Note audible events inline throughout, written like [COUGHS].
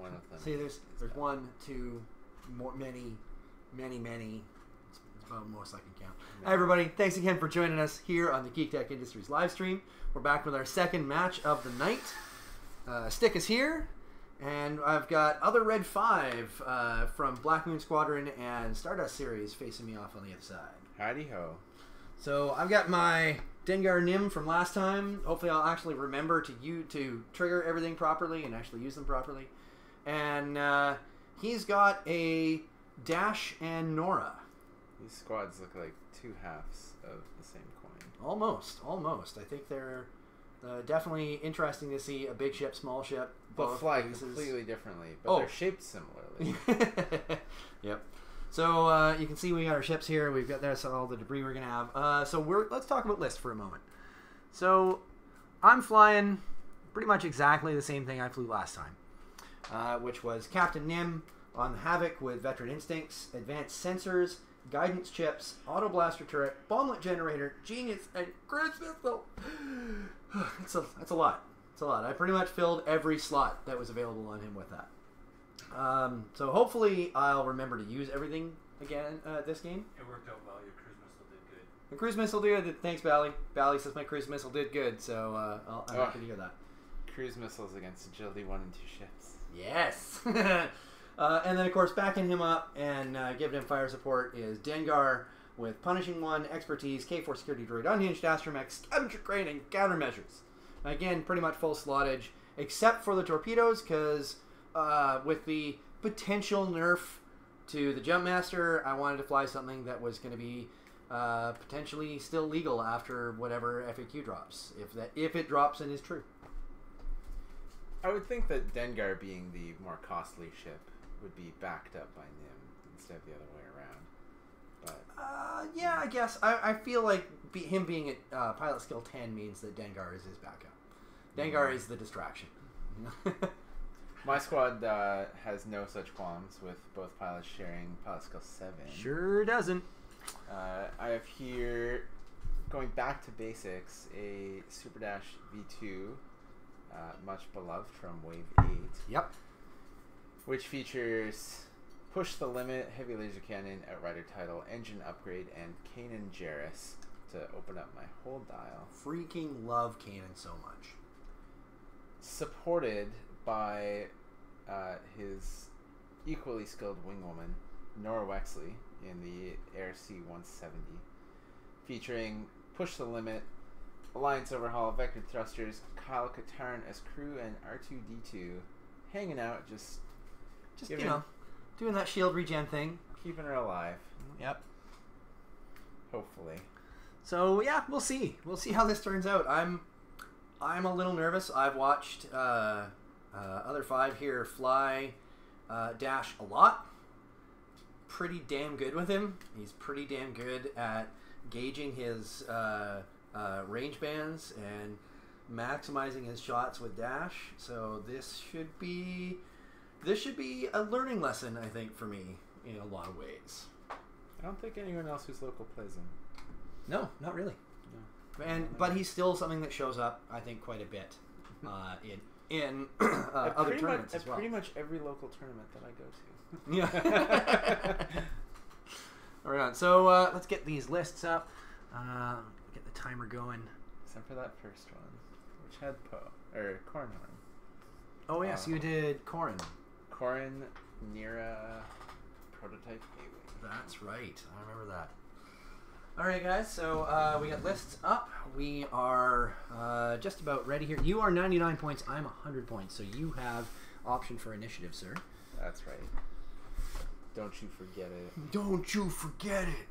one of them. See, there's there's one, two, more, many, many, many. It's, it's about most I can count. Hi, everybody. Thanks again for joining us here on the Geektech Industries live stream. We're back with our second match of the night. Uh, Stick is here, and I've got other Red Five uh, from Black Moon Squadron and Stardust series facing me off on the other side. Howdy ho. So I've got my Dengar Nim from last time. Hopefully, I'll actually remember to you to trigger everything properly and actually use them properly. And uh, he's got a Dash and Nora. These squads look like two halves of the same coin. Almost, almost. I think they're uh, definitely interesting to see a big ship, small ship, But both fly bases. completely differently, but Oh. they're shaped similarly. [LAUGHS] yep. So uh, you can see we got our ships here. We've got that's all the debris we're gonna have. Uh, so we're let's talk about list for a moment. So I'm flying pretty much exactly the same thing I flew last time, uh, which was Captain Nim on the Havoc with veteran instincts, advanced sensors, guidance chips, auto blaster turret, bomblet generator, genius, and cruise missile. [SIGHS] It's a that's a lot. It's a lot. I pretty much filled every slot that was available on him with that. Um, so hopefully I'll remember to use everything again uh, this game. It worked out well. Your cruise missile did good. The cruise missile did good. Thanks, Bally. Bally says my cruise missile did good, so uh, I'll, I'm Oh. happy to hear that. Cruise missiles against agility one and two ships. Yes. [LAUGHS] uh, and then of course backing him up and uh, giving him fire support is Dengar with punishing one, expertise, K4 security droid, unhinged astromech, scavenger crane, and countermeasures. Again, pretty much full slottage, except for the torpedoes, because uh, with the potential nerf to the Jumpmaster, I wanted to fly something that was going to be uh, potentially still legal after whatever FAQ drops, if that if it drops and is true. I would think that Dengar being the more costly ship would be backed up by Nim instead of the other way around. But Uh, yeah, I guess. I, I feel like be, him being at uh, pilot skill 10 means that Dengar is his backup. Dengar is the distraction. [LAUGHS] my squad uh, has no such qualms with both pilots sharing pilot skill 7. sure doesn't. Uh, I have here, going back to basics, a Super Dash V2, uh, much beloved from Wave 8, Yep. which features Push the Limit, Heavy Laser Cannon, Outrider Title, Engine Upgrade, and Kanan Jarrus to open up my whole dial. Freaking love Kanan so much. Supported by uh, his equally skilled wingwoman, Nora Wexley, in the ARC 170, featuring Push the Limit, Alliance Overhaul, Vector Thrusters, Kyle Katarn as crew, and R2D2 hanging out, just Just, Giving- you know, doing that shield regen thing. keeping her alive, Yep. hopefully. So yeah, we'll see. We'll see how this turns out. I'm, I'm a little nervous. I've watched uh, uh, other five here fly uh, dash a lot. Pretty damn good with him. He's pretty damn good at gauging his uh, uh, range bands and maximizing his shots with dash. So this should be, this should be a learning lesson, I think, for me in a lot of ways. I don't think anyone else who's local plays him. No, not really. No. and but he's still something that shows up, I think, quite a bit [LAUGHS] uh, in in [CLEARS THROAT] uh, other pretty tournaments much, as well. At pretty much every local tournament that I go to. [LAUGHS] Yeah. All [LAUGHS] right, so uh, let's get these lists up. Uh, the timer going. Except for that first one, which had Poe or Corran Horn. Oh yes, Uh, you did Corran. Corran, Nera, prototype A-Wing. That's right. I remember that. All right, guys. So uh, we got lists up. We are uh, just about ready here. You are 99 points. I'm 100 points. So you have option for initiative, sir. That's right. Don't you forget it. Don't you forget it.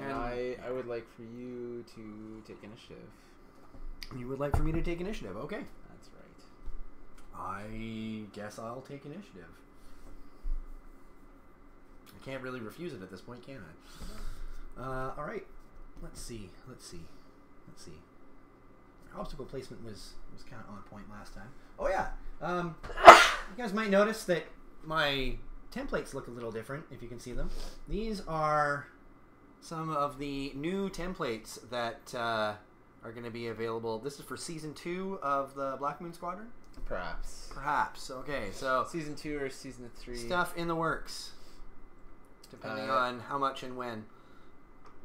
And I, I would like for you to take initiative. You would like for me to take initiative? Okay. That's right. I guess I'll take initiative. I can't really refuse it at this point, can I? Uh, all right. Let's see. Let's see. Let's see. Our obstacle placement was was kind of on point last time. Oh yeah. Um, [COUGHS] you guys might notice that my templates look a little different. If you can see them, these are some of the new templates that uh, are going to be available. This is for season two of the Black Moon Squadron. Perhaps. Perhaps. Okay, so Season two or season three. stuff in the works, depending Uh, on how much and when.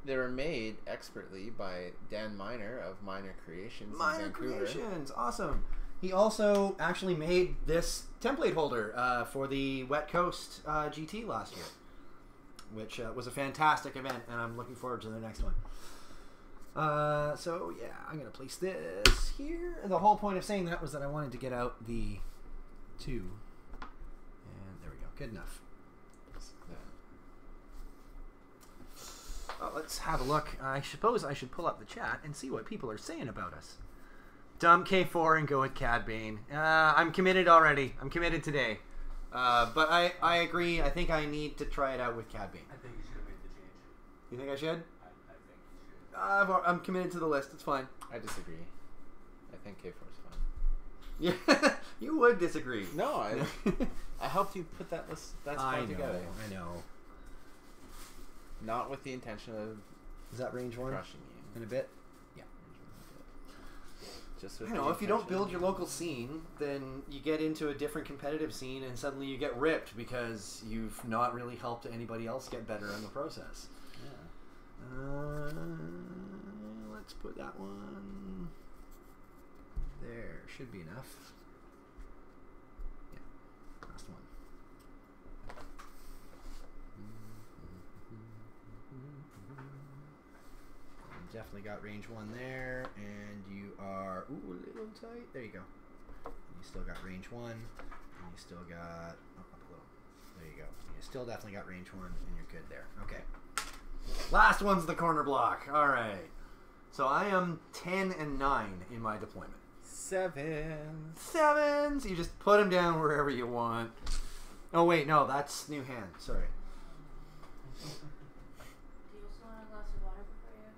They were made expertly by Dan Miner of Miner Creations Vancouver. Creations, awesome. He also actually made this template holder uh, for the Wet Coast uh, GT last year, which uh, was a fantastic event, and I'm looking forward to the next one. Uh, so yeah, I'm gonna place this here. The whole point of saying that was that I wanted to get out the two, and there we go. Good enough. Uh, let's have a look. I suppose I should pull up the chat and see what people are saying about us. Dumb K4 and go with Cad Bane. Uh, I'm committed already. I'm committed today. Uh, but I, I agree. I think I need to try it out with Cad Bane. I think you should have made the change. You think I should? I, I think you should. I've, I'm committed to the list. It's fine. I disagree. I think K4 is fine. Yeah, [LAUGHS] you would disagree. No, I, [LAUGHS] I helped you put that list That's I squad know. together. I know. Not with the intention of Is that range one crushing you. in a bit? Just with I know. If you don't build your local scene, then you get into a different competitive scene, and suddenly you get ripped because you've not really helped anybody else get better in the process. Yeah. Uh, let's put that one there. Should be enough. Yeah, last one. You Definitely got range one there, and you are ooh a little tight. There you go. You still got range one, and you still got oh, up a little. There you go. You still definitely got range one, and you're good there. Okay. Last one's the corner block. All right. So I am 10 and 9 in my deployment. Seven. Sevens! You just put them down wherever you want. Oh, wait, no, that's New Hand. Sorry. Do you also want a glass of water before you?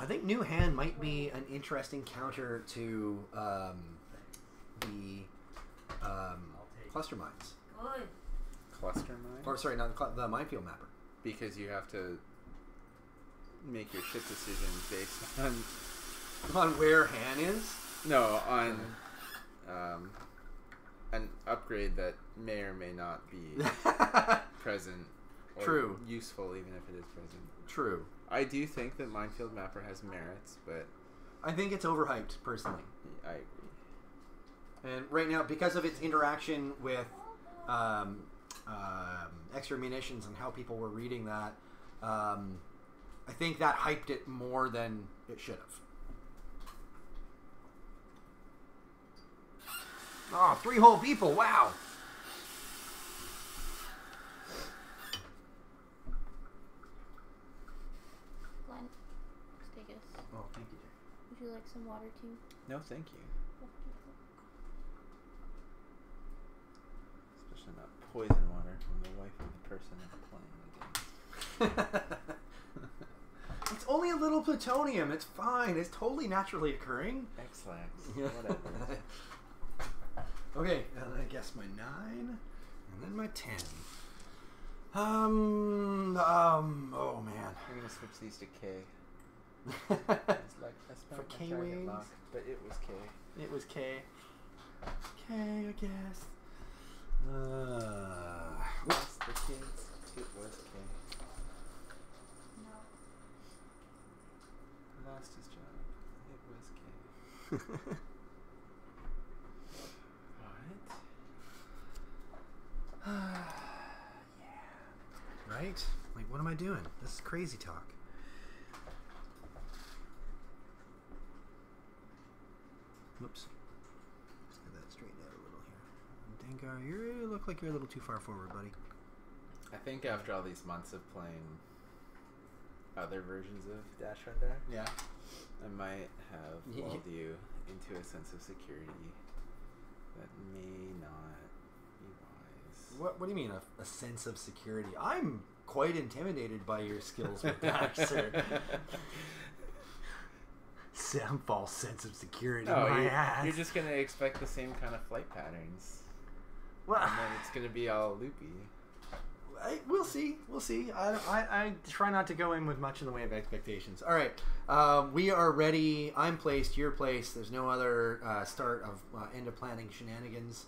I think New Hand might be an interesting counter to um, the um, cluster mines. Good. Cluster mine. Or, sorry, not the, cl- the minefield mapper. because you have to make your ship decisions based [LAUGHS] on On where Han is? no on um, an upgrade that may or may not be [LAUGHS] present or True. useful even if it is present. True. I do think that Minefield Mapper has merits, but I think it's overhyped, personally. I agree. And right now, because of its interaction with um, um, extra munitions and how people were reading that, um, I think that hyped it more than it should have. Oh, three whole people! Wow. Glenn, take us. Oh, thank you. Would you like some water too? No, thank you. Especially not poison water from the wife of the person I'm playing against. it's only a little plutonium. It's fine. It's totally naturally occurring. Ex-Lax. [LAUGHS] Whatever. Okay, and I guess my nine, and then my ten. Um, um, oh man. I'm gonna switch these to K. it [LAUGHS] It's like I spelled For K target wings? lock, but it was K. It was K. K, I guess. Uh, Lost the kids. It was K. No. Lost his job. It was K. [LAUGHS] What? [SIGHS] Yeah. Right? Like, what am I doing? This is crazy talk. Whoops. Let's get that straightened out a little here. Dengar, you look like you're a little too far forward, buddy. I think after all these months of playing other versions of Dash Rendar, Yeah. I might have [LAUGHS] lulled you into a sense of security that may not be wise. What, what do you mean, a, a sense of security? I'm quite intimidated by your skills with Dash, sir. [LAUGHS] Some false sense of security. No, my you're, ass. you're just gonna expect the same kind of flight patterns, Well, and then it's gonna be all loopy. I, we'll see. We'll see. I, I, I try not to go in with much in the way of expectations. All right, um, we are ready. I'm placed. You're placed. There's no other uh, start of uh, end of planning shenanigans.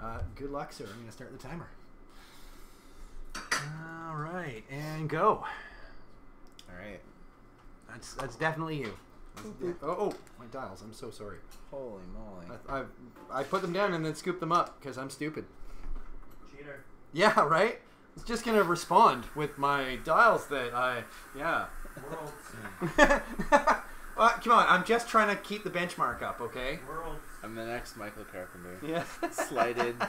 Uh, good luck, sir. I'm going to start the timer. All right, and go. All right. That's that's definitely you. That's oh, oh, my dials. I'm so sorry. Holy moly. I, I, I put them down and then scooped them up because I'm stupid. Cheater. Yeah, [LAUGHS] right. It's just gonna respond with my dials that I. Yeah. Worlds. [LAUGHS] Uh, come on, I'm just trying to keep the benchmark up, okay? Worlds. I'm the next Michael Carpenter. Yeah. Slighted. [LAUGHS]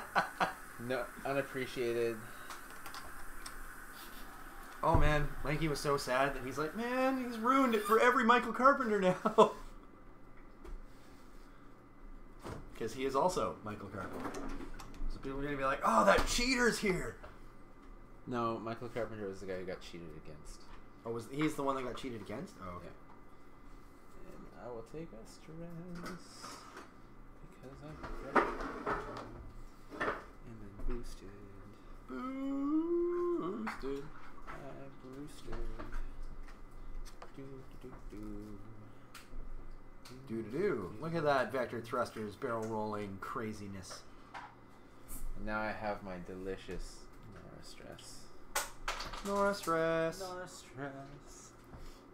No, unappreciated. Oh man, Lanky was so sad that he's like, man, he's ruined it for every Michael Carpenter now. [LAUGHS] Because he is also Michael Carpenter. So people are gonna be like, oh, that cheater's here. No, Michael Carpenter was the guy who got cheated against. Oh, was he's the one that got cheated against? Oh, okay. And I will take a stress because I'm ready. And then boosted. Boosted. I boosted. Do do do Do do do. Look at that vector thrusters barrel rolling craziness. And now I have my delicious Nora stress. Nora stress. Nora stress.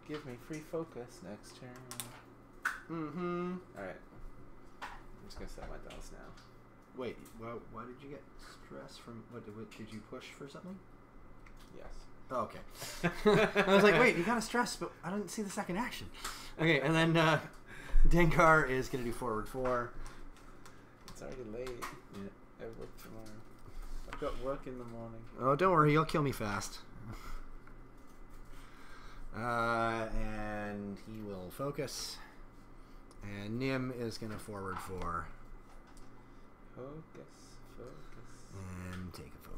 Give me free focus next turn. Mm-hmm. Alright. I'm just gonna set my dials now. Wait, why, why did you get stress from? What did, what, did you push for something? Yes. Oh, okay. [LAUGHS] I was like, wait, you got a stress, but I didn't see the second action. Okay, and then uh, Dengar is gonna do forward four. It's already late. Yeah. I work tomorrow. I've got work in the morning. Oh, don't worry, you'll kill me fast. [LAUGHS] Uh, and he will focus. And Nim is gonna forward four Focus, focus. and take a focus.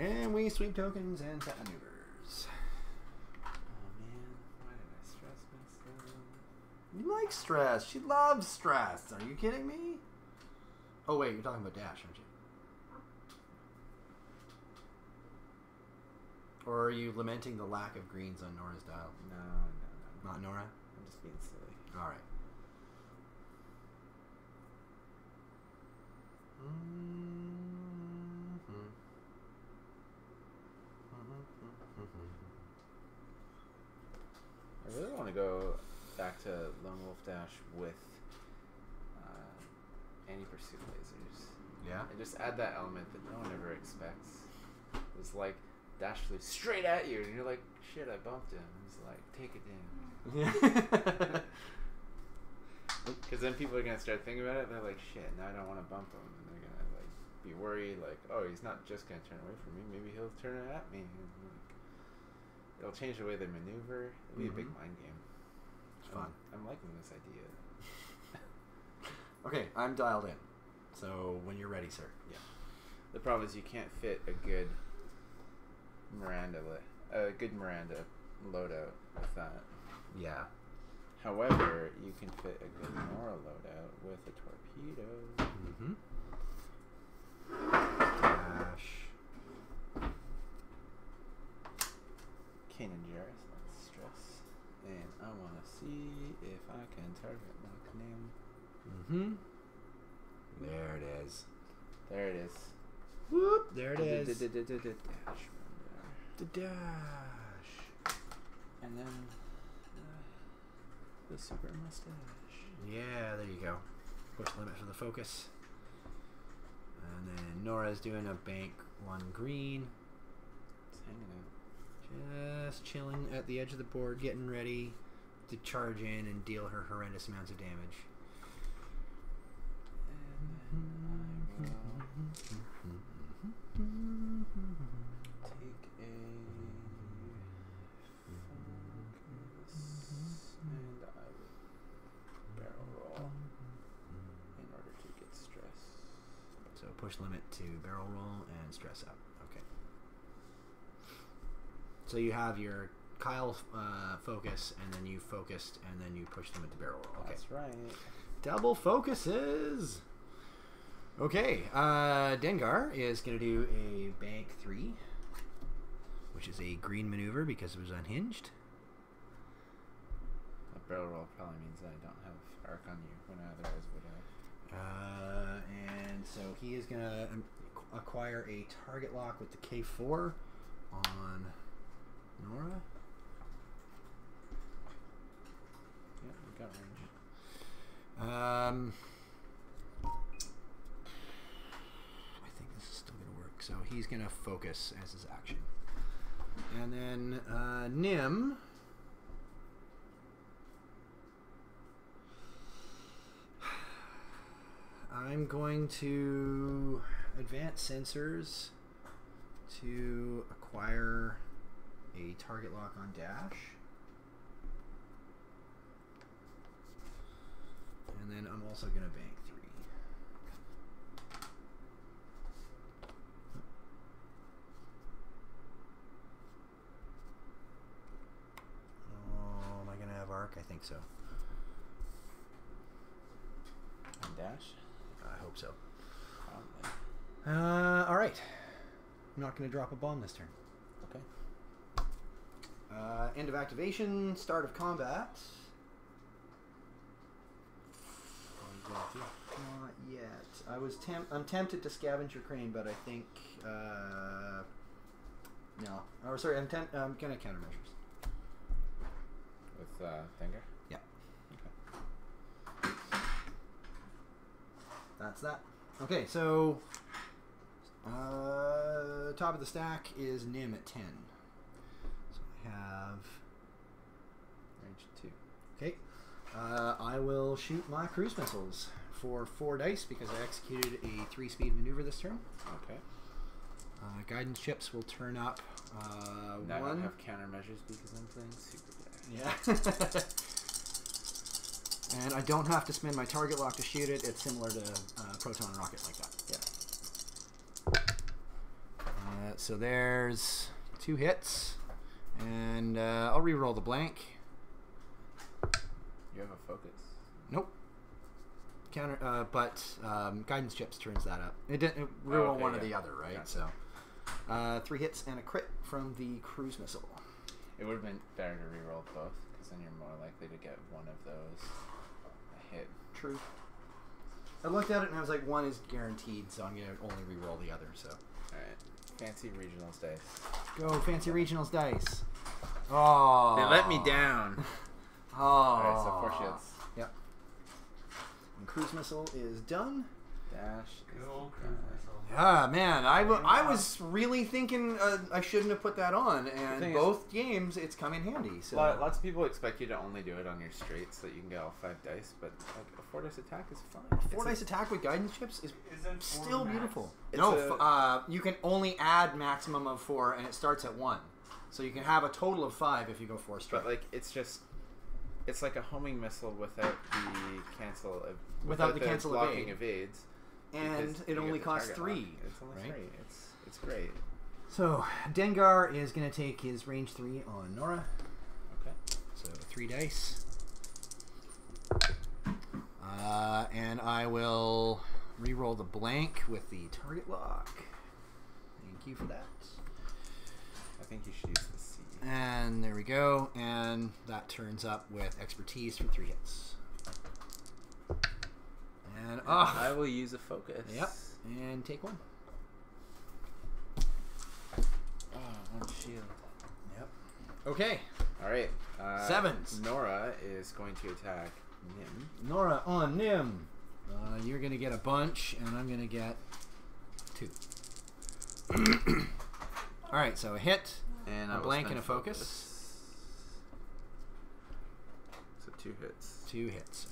And we sweep tokens and set maneuvers. Oh man, why did I stress myself? You like stress. She loves stress. Are you kidding me? Oh wait, you're talking about Dash, aren't you? Or are you lamenting the lack of greens on Nora's dial? No, no, no. Not Nora? I'm just being silly. Alright. Mm. I really want to go back to Lone Wolf Dash with uh, anti pursuit lasers. Yeah? And just add that element that no one ever expects. It's like Dash flew straight at you, and you're like, shit, I bumped him. He's like, take it down. Because [LAUGHS] then people are gonna start thinking about it. They're like, "Shit, now I don't want to bump him," and they're gonna like be worried, like, "Oh, he's not just gonna turn away from me. Maybe he'll turn it at me." It'll change the way they maneuver. It'll be a big Mhm. mind game. It's I'm- fun. I'm, liking this idea. [LAUGHS] Okay, I'm dialed in. So when you're ready, sir. Yeah. The problem is you can't fit a good Miranda, li- a good Miranda loadout with that. Yeah. However, you can fit a good Nora loadout with a torpedo. Mm-hmm. Dash. Kanan Jarrus, let's stress. And I want to see if I can target lock Nim. Mm-hmm. There it is. There it is. Whoop! There it is. Dash. The dash. And then uh, the super mustache. Yeah, there you go. Push limit for the focus. And then Nora's doing a bank one green. It's hanging out. Just chilling at the edge of the board, getting ready to charge in and deal her horrendous amounts of damage. And then I will take a focus and I will barrel roll in order to get stress. So push limit to barrel roll and stress out. So you have your Kyle uh, focus, and then you focused, and then you push limit to barrel roll. Okay. That's right. Double focuses. Okay, uh, Dengar is going to do a bank three, which is a green maneuver because it was unhinged. A barrel roll probably means that I don't have arc on you when I otherwise would have. Uh, and so he is going to acquire a target lock with the K4 on Nora. Yeah, we got range. Um, I think this is still going to work. So he's going to focus as his action. And then uh, Nim. I'm going to advance sensors to acquire a target lock on dash. And then I'm also going to bank three. Oh, am I going to have arc? I think so. And dash? I hope so. Probably. Uh, all right. I'm not going to drop a bomb this turn. Okay. Uh, end of activation, start of combat. Not yet. I was temp- I'm tempted to scavenge your crane, but I think uh, no. Or sorry, I'm temp- I'm gonna countermeasures. With uh, Dengar? Yeah. Okay. That's that. Okay, so uh, top of the stack is Nim at ten. Have Range two. Okay. Uh, I will shoot my cruise missiles for four dice because I executed a three speed maneuver this turn. Okay. Uh, guidance chips will turn up uh, Now I don't have countermeasures because I'm playing super dash. Yeah. [LAUGHS] and I don't have to spend my target lock to shoot it. It's similar to uh, proton rocket like that. Yeah. Uh, so there's two hits, and uh, I'll re-roll the blank. You have a focus. Nope. Counter, uh, but um, guidance chips turns that up. It didn't it reroll okay, one or the other, right? Gotcha. So uh, three hits and a crit from the cruise missile. It would have been better to re-roll both because then you're more likely to get one of those a hit. True. I looked at it and I was like, one is guaranteed, so I'm gonna only re-roll the other. So. Fancy regionals dice. go fancy regionals dice. Oh, They let me down. [LAUGHS] Oh, Alright, so four shields. Yep. And cruise missile is done. Dash. is Good old cruise missile. Yeah, man, I, w- I was really thinking uh, I shouldn't have put that on, and thing is- both games it's come in handy. So Lots of people expect you to only do it on your straight so that you can get all five dice, but like a four dice attack is fine. four It's dice attack with guidance chips is still max? beautiful. It's no, a- f- uh, you can only add maximum of four, and it starts at one. So you can have a total of five if you go four straight. But like it's just it's like a homing missile without the cancel ev- Without the cancel blocking evade. evades. And because it only costs three. lock. It's only right? three. It's it's great. So Dengar is going to take his range three on Nora. Okay. So three dice. Uh, and I will re-roll the blank with the target lock. Thank you for that. I think you should use the C. And there we go. And that turns up with expertise for three hits. And I oh, will use a focus. yep. And take one. Oh, one shield. Yep. Okay. All right. Uh, Sevens. Nora is going to attack Nim. Nora on Nim. Uh, you're gonna get a bunch, and I'm gonna get two. [COUGHS] All right, so a hit, And A I blank and a focus. So two hits. two hits.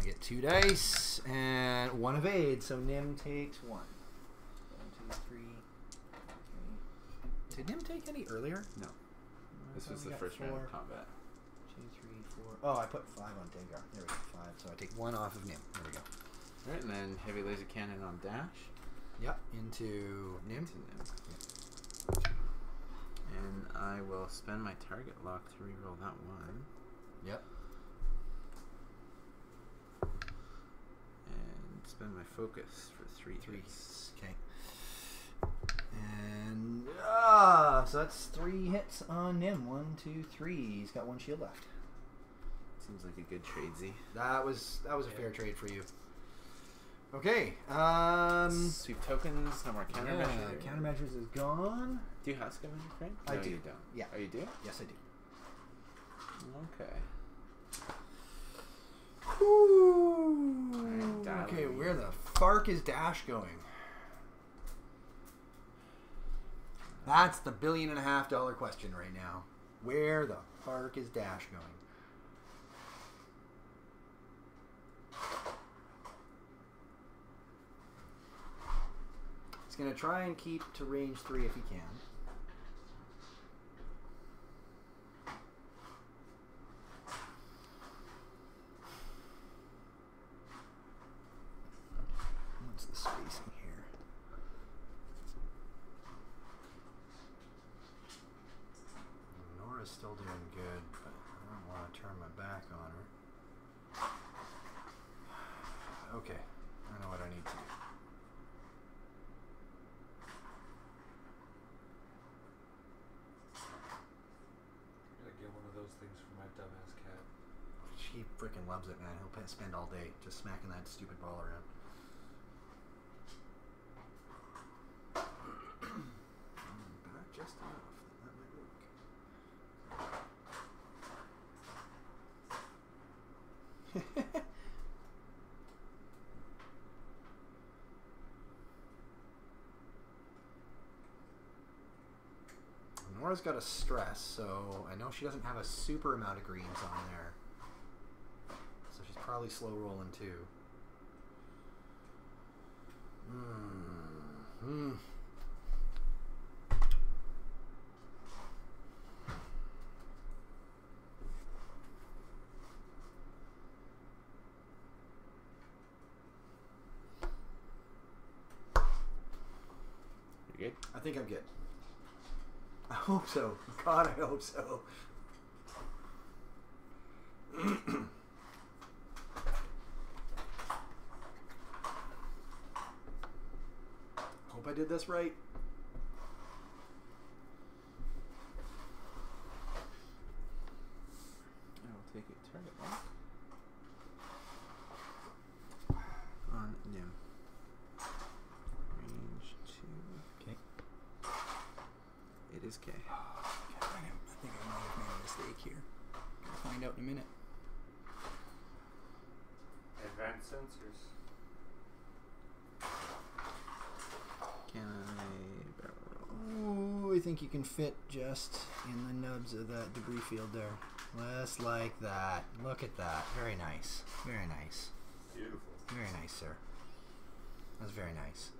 I get two dice and one evade. So Nim takes one. One, two, three. Did Nim take any earlier? No. This was the first round of combat. Two, three, four. Oh, I put five on Dengar. There we go, five. So I take one off of Nim. There we go. All right, and then heavy laser cannon on dash. Yep, into Nim. Into Nim. Yep. And I will spend my target lock to reroll that one. Yep. Spend my focus for three. Three. hits. Okay. And ah, so that's three hits on Nim. One, two, three. He's got one shield left. Seems like a good tradesy. That was that was a fair trade for you. Okay. Um. Sweep tokens, no more countermeasures. Yeah, countermeasures is gone. Do you have scavenger crane? I no, do. you don't. Yeah. Oh, you do? Yes, I do. Okay. Okay, where the fark is Dash going? That's the billion and a half dollar question right now. Where the fark is Dash going? He's gonna try and keep to range three if he can. What's the spacing here? Nora's still doing good, but I don't want to turn my back on her. Okay, I know what I need to do. Gotta get one of those things for my dumbass cat. She freaking loves it, man. He'll pa- spend all day just smacking that stupid ball around. Back just enough. That might work. [LAUGHS] Nora's got a stress, so I know she doesn't have a super amount of greens on there. So she's probably slow rolling too. I think I'm good. I hope so. God, I hope so. hope I did this right. I will take a target lock. On Nim. Range two. Okay. It is K. I think I might have made a mistake here. Gonna find out in a minute. Advanced sensors. Can I barrel roll? Ooh, I think you can fit just in the nubs of that debris field there. Just like that. Look at that. Very nice. Very nice. Beautiful. Very nice, sir. That's very nice.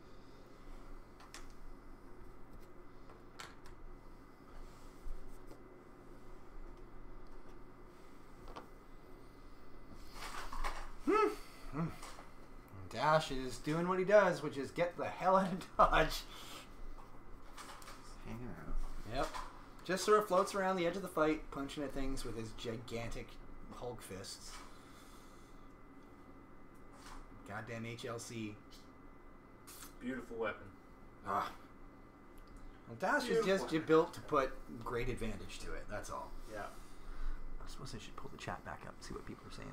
Hmm. Dash is doing what he does, which is get the hell out of Dodge. Just hanging out. Yep. Just sort of floats around the edge of the fight, punching at things with his gigantic Hulk fists. Goddamn HLC. Beautiful weapon. Ah. Well, Dash is just built to put great advantage to it. That's all. Yeah. I suppose I should pull the chat back up and see what people are saying.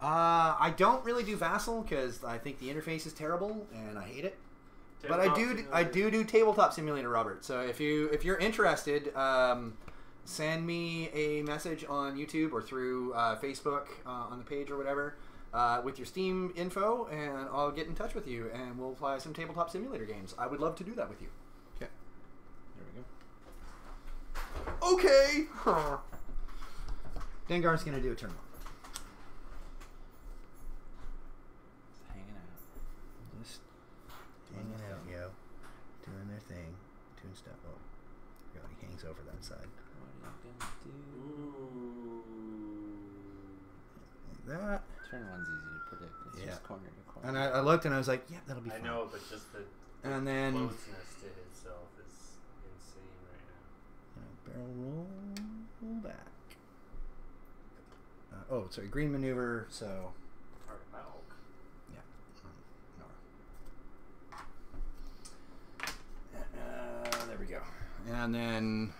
Uh, I don't really do Vassal because I think the interface is terrible and I hate it. But I do I do do tabletop simulator, Robert. So if you if you're interested, um, send me a message on YouTube or through uh, Facebook uh, on the page or whatever uh, with your Steam info, and I'll get in touch with you and we'll play some tabletop simulator games. I would love to do that with you. Okay. There we go. Okay. [LAUGHS] Dengar's gonna do a turn one. Just hanging out. Just hanging out, yo. Doing their thing. Doing stuff. Oh, God, he hangs over that side. What are you gonna do? Ooh. Like that. Turn one's easy to predict. It's Yeah. just corner to corner. And I, I looked and I was like, yeah, that'll be fine. I know, but just the And then closeness to himself is insane right now. know, barrel roll back. Uh, oh, sorry, green maneuver. So Target milk. Uh, there we go. And then,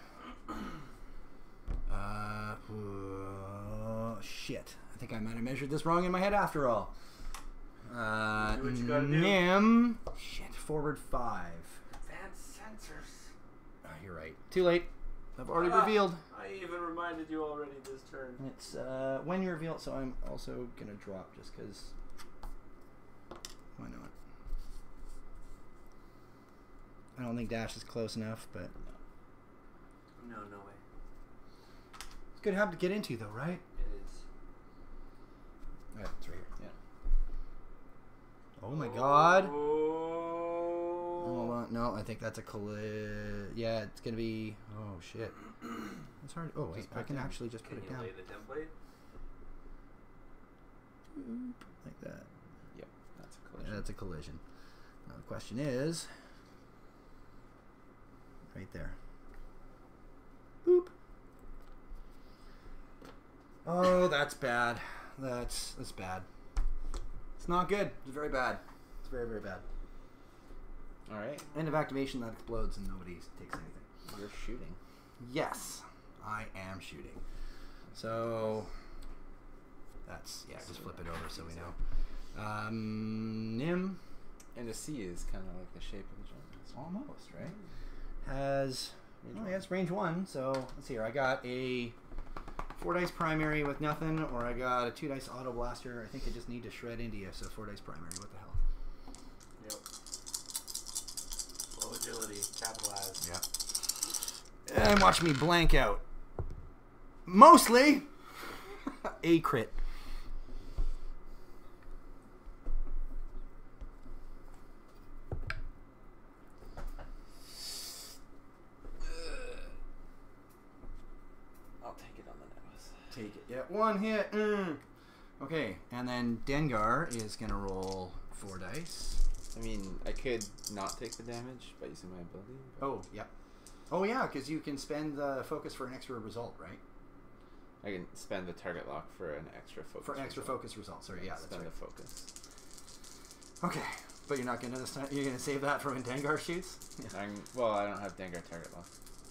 [CLEARS THROAT] uh, uh, shit. I think I might have measured this wrong in my head after all. Uh, Do what you gotta do. Nim. Shit, forward five. Advanced sensors. Oh, you're right. Too late. I've already Ah. revealed. I even reminded you already this turn. It's uh, when you reveal it, so I'm also gonna drop just because. Why not? I don't think dash is close enough, but No, no way. it's good to have to get into, though, right? It is. Yeah, it's right here. Yeah. Oh my god. Oh. Hold on. No, I think that's a colli- Yeah, it's gonna be. Oh shit. [CLEARS THROAT] It's hard. Oh wait, I can down. actually just put Can it you down lay the template? Like that. Yep. That's a Yeah, collision. that's a collision. Now the question is, right there. Boop. Oh, that's bad. That's that's bad. It's not good. It's very bad. It's very very bad. All right. End of activation that explodes and nobody takes anything. You're shooting. Yes, I am shooting. So that's yeah. Just flip it over so we know. Um, Nim And the a C is kind of like the shape of the giant. It's almost right has Range oh, one. yeah, it's range one. So let's see here. I got a four dice primary with nothing, or I got a two dice auto blaster. I think I just need to shred India. So four dice primary. What the hell? Yep. Low agility, capitalized. Yeah. And watch me blank out. Mostly [LAUGHS] a crit. I'll take it on the nose. Take it. Yeah, one hit. Mm. Okay, and then Dengar is gonna roll four dice. I mean, I could not take the damage by using my ability. Oh, yep. Oh yeah, because you can spend the focus for an extra result, right? I can spend the target lock for an extra focus. For an extra result. focus result. Sorry, yeah, that's spend right. the focus. Okay, but you're not gonna this time. You're gonna save that for when Dengar shoots. Yeah. [LAUGHS] I'm, well, I don't have Dengar target lock.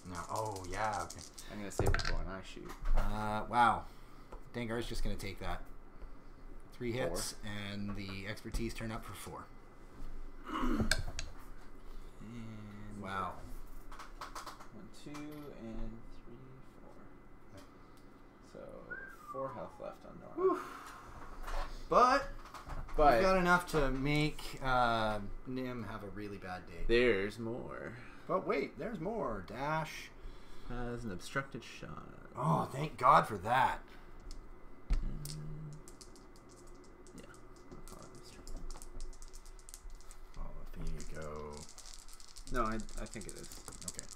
No. Oh yeah. Okay. I'm gonna save it for when I shoot. Uh, wow. Dengar's just gonna take that. Three hits, and the expertise turn up for four. And wow. One, two, and three, four. So four health left on Nora. But But we got enough to make uh, Nim have a really bad day. there's more. But wait, there's more. Dash. Has an obstructed shot. Oh, thank God for that. Yeah. I'll call it obstructed. Oh, there you go. No, I, I think it is. Okay.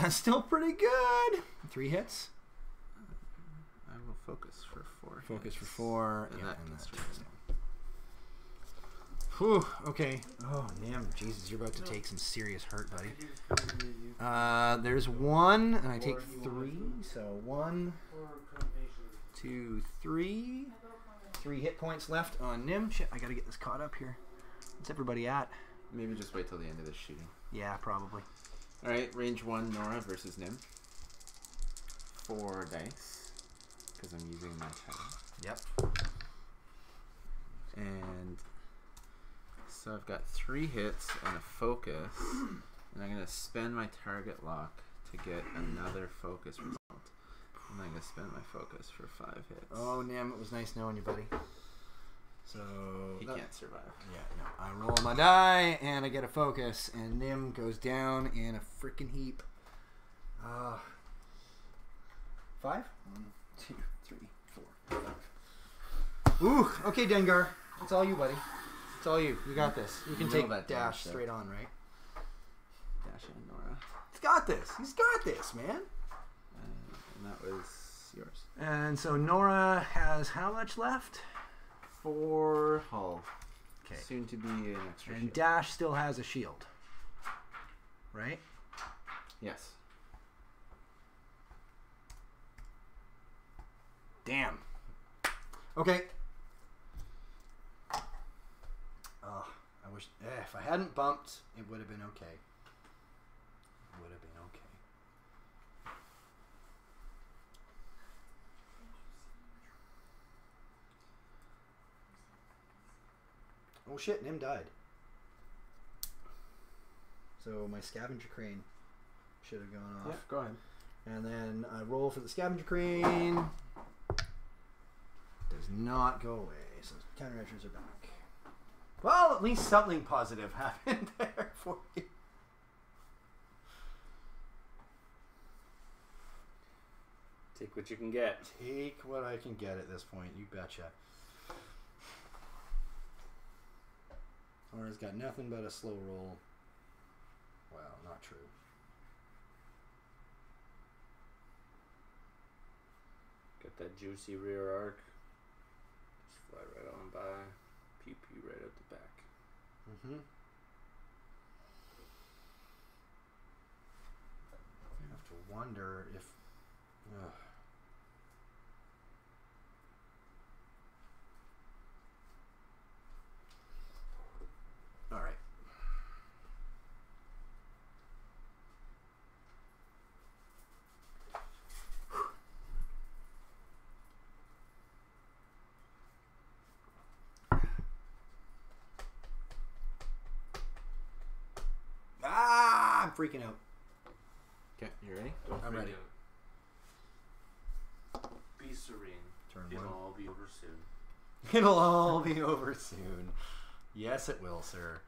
That's still pretty good. Three hits. I will focus for four. Focus for four. And yeah, that and gets that rid of checks. Whew. Okay. Oh, damn. Jesus, you're about to take some serious hurt, buddy. Uh, there's one, and I take three. So one, two, three. Three hit points left on Nim. Shit, I gotta get this caught up here. What's everybody at? Maybe just wait till the end of this shooting. Yeah, probably. All right, range one, Nora versus Nim. Four dice, because I'm using my title. Yep. And so I've got three hits and a focus, and I'm gonna spend my target lock to get another focus I'm gonna spend my focus for five hits. Oh, Nim, it was nice knowing you, buddy. So he that- can't survive. Yeah, no. I roll my die and I get a focus, and Nim goes down in a freaking heap. Uh, five? One, two, three, four, five. Ooh, okay, Dengar. It's all you, buddy. It's all you. You got this. You can You take that dash though. straight on, right? Dash and Nora, He's got this. He's got this, man. That was yours. And so Nora has how much left? Four hull. Okay. Soon to be an extra. And shield. Dash still has a shield. Right? yes. Damn. Okay. Oh, I wish eh, if I hadn't bumped, it would have been okay. It would have been okay. Oh shit, Nym died. So my scavenger crane should have gone off. Yeah, go ahead. And then I roll for the scavenger crane. Does not go away. So countermeasures are back. Well, at least something positive [LAUGHS] happened there for you. Take what you can get. Take what I can get at this point, you betcha. Laura's got nothing but a slow roll. Well, not true. Got that juicy rear arc. Just fly right on by. Pew pew right out the back. Mm-hmm. I have to wonder if. All right. Ah, I'm freaking out. Okay, you ready? Don't I'm freak ready. out. Be serene. Turn It'll one. all be over soon. [LAUGHS] It'll all be over soon. Yes, it will, sir.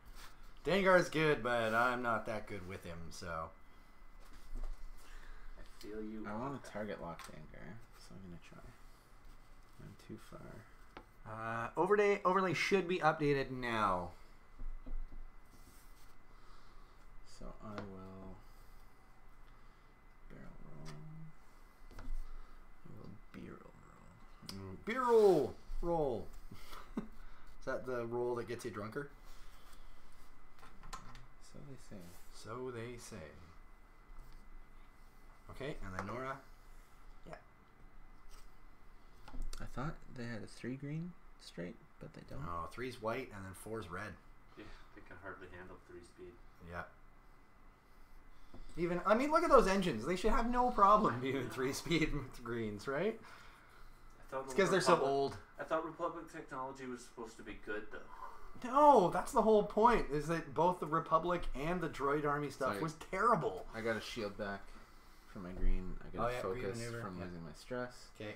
Dengar's good, but I'm not that good with him, so. I feel you. I want to target lock Dangar, so I'm gonna try. I'm too far. Uh, overlay overlay should be updated now. So I will barrel roll. I will barrel roll. Beer roll, roll. [LAUGHS] Is that the roll that gets you drunker? So they say. So they say. Okay, and then Norra. Yeah. I thought they had a three green straight, but they don't. Oh, three's white and then four's red. Yeah, they can hardly handle three speed. Yeah. Even I mean, look at those engines. They should have no problem being three speed [LAUGHS] greens, right? I thought It's because they're so old. I thought Republic technology was supposed to be good though. No, that's the whole point. Is that both the Republic and the Droid Army stuff Sorry. was terrible. I got a shield back for my green. I got Oh, a yeah, green focus maneuver, from yeah. losing my stress. Okay.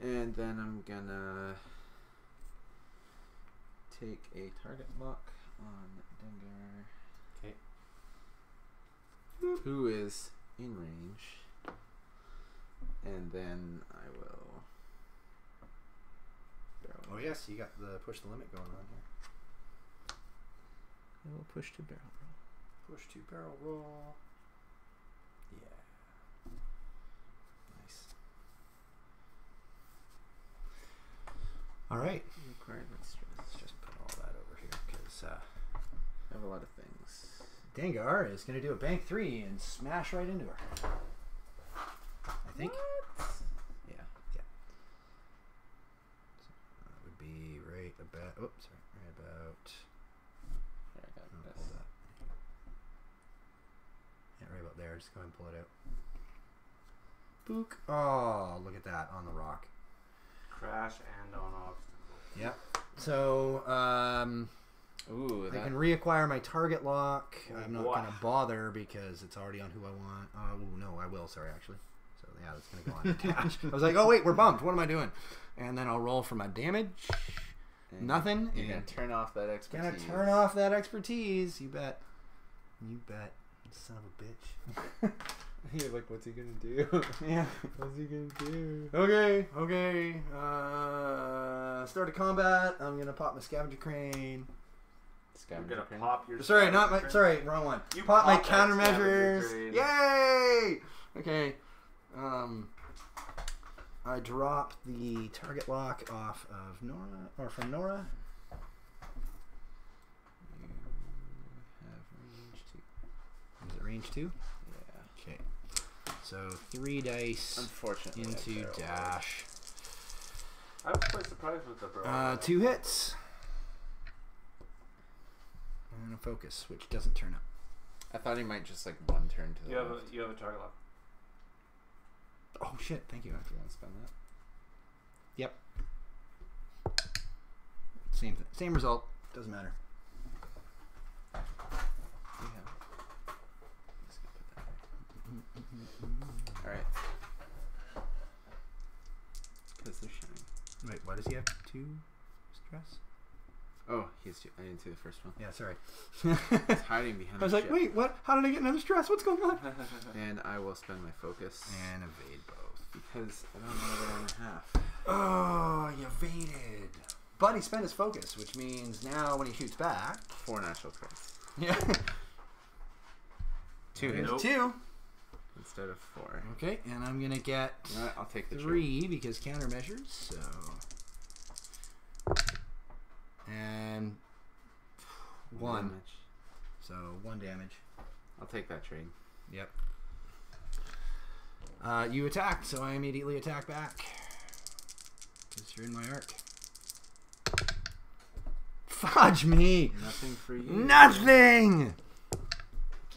And then I'm gonna take a target lock on Dengar. Okay. Who is in range. And then I will. barrel Oh yes, you got the push the limit going on here. I will push to barrel roll. Push to barrel roll. Yeah. Nice. All right. Requirement stress. Let's just put all that over here because uh, I have a lot of things. Dengar is going to do a bank three and smash right into her. I think. Yeah. Yeah. That would be right about. Oops, sorry, right about. Here, I got oh, this. hold that. Yeah, right about there. Just go ahead and pull it out. Book. Oh, look at that on the rock. Crash and on obstacle. Yep. So um, Ooh, I that, can reacquire my target lock. I'm not Wow. going to bother because it's already on who I want. Uh, ooh, no, I will. Sorry, actually. So yeah, that's going to go on attached. [LAUGHS] I was like, oh wait, we're bumped. What am I doing? And then I'll roll for my damage. and Nothing. You're gonna and turn off that expertise. Gonna turn off that expertise. You bet. You bet. Son of a bitch. [LAUGHS] You're like, what's he gonna do? [LAUGHS] Yeah. what's he gonna do? Okay. Okay. Uh, start of combat. I'm gonna pop my scavenger crane. Scavenger You're Scavenger gonna crane. pop your. Sorry, not my. scavenger Sorry, wrong one. You pop my pop that scavenger countermeasures. Yay! Okay. Um. I drop the target lock off of Norra, or from Norra. You have range two. Is it range two? Yeah. Okay. So three dice Unfortunately, into barrel dash. I was quite surprised with the bro. Uh, two hits. And a focus, which doesn't turn up. I thought he might just like one turn to the You have a left. you have a target lock. Oh shit! Thank you. Do you want to spend that? Yep. Same th- same result. Doesn't matter. Yeah. Just gonna put that there. All right. Because they're shining. Wait, why does he have two stress? Oh, he's. Too, I didn't see the first one. Yeah, sorry. He's [LAUGHS] hiding behind. I was a like, ship. wait, what? How did I get another stress? What's going on? [LAUGHS] And I will spend my focus And evade both. because I don't know what I want to have. Oh, you evaded. But he spent his focus, which means now when he shoots back. Four natural crits [LAUGHS] Yeah. Two hits Nope. Two. Instead of four. Okay, and I'm gonna get You know? I'll take the three because countermeasures. So. And one. damage. So one damage. I'll take that trade. Yep. Uh, you attacked, so I immediately attack back. Because you're in my arc. Fudge me! Nothing for you. Nothing!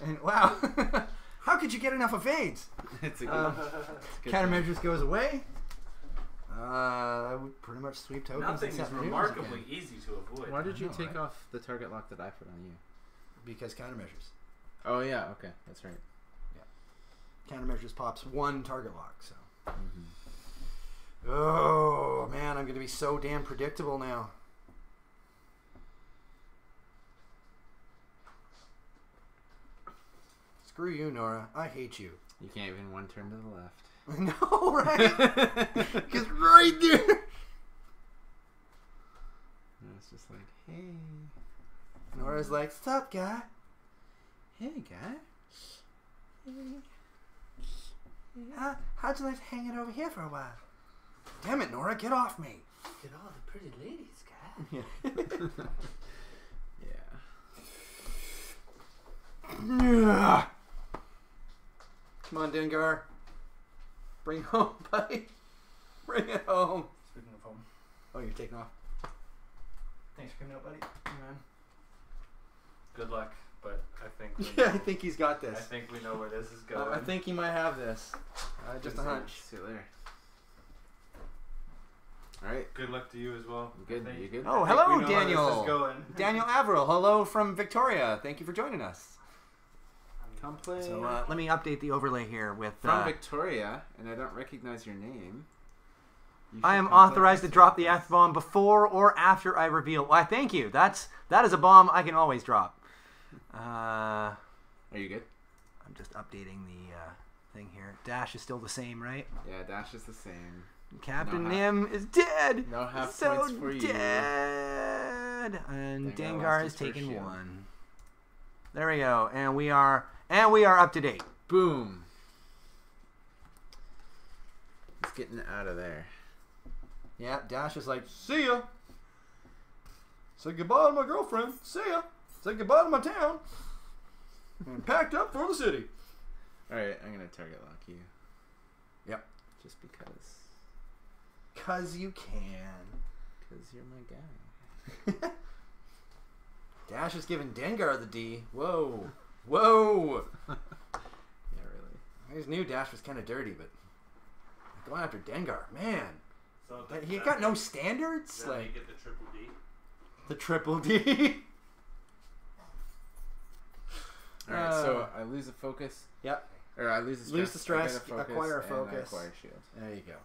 And wow, [LAUGHS] how could you get enough evades? [LAUGHS] it's a good. Um, it's a good Countermeasures goes away. Uh, I would pretty much sweep tokens. Nothing is remarkably again. easy to avoid. Why did you know, take right? off the target lock that I put on you? because countermeasures. Oh yeah. Okay, that's right. Yeah, Countermeasures pops one target lock. So. Mm-hmm. Oh man, I'm gonna be so damn predictable now. Screw you, Norra. I hate you. You can't even one turn to the left. [LAUGHS] no, right? [LAUGHS] Because right there. And it's just like, hey, Norra's like, stop, guy. hey, guy. How, uh, how'd you like to hang it over here for a while? Damn it, Norra, get off me. Get all the pretty ladies, guy. [LAUGHS] Yeah. Yeah. Come on, Dengar. Bring home, [LAUGHS] buddy. Bring it home. Speaking of home, Oh, you're taking off. Thanks for coming out, buddy. Man. good luck. But I think we [LAUGHS] Yeah, know, I think he's got this. I think we know where this is Uh, going. I think he might have this. Uh, just a hunch. See you later. All right. Good luck to you as well. Good? I think- You good? Oh, hello, we know where Daniel. This is going. [LAUGHS] Daniel Averill, hello from Victoria. Thank you for joining us. Come play. So uh, let me update the overlay here with. From Uh, Victoria, and I don't recognize your name. You I am authorized to drop the. F bomb before or after I reveal. Why? Thank you. That's that is a bomb I can always drop. Uh, Are you good? I'm just updating the uh, thing here. Dash is still the same, right? Yeah, Dash is the same. Captain No half- Nym is dead. No half so points for you. dead. And Dengar has taken one. There we go, and we are and we are up to date. Boom. He's getting out of there. Yeah, Dash is like, see ya. Say goodbye to my girlfriend. See ya. Say goodbye to my town. And packed up for the city. All right, I'm gonna target lock you. Yep. Just because, Cause you can. because you're my guy. [LAUGHS] Dash is giving Dengar the D. Whoa. Whoa. [LAUGHS] Yeah, really. I always knew Dash was kind of dirty, but going after Dengar, man. So that, he that got no make- standards? does that Like make it the triple D. the triple D. [LAUGHS] All right, so Uh, I lose a focus. Yep. Or I lose the stress. Lose the stress, I get a focus, acquire a and focus. I acquire shield. There you go.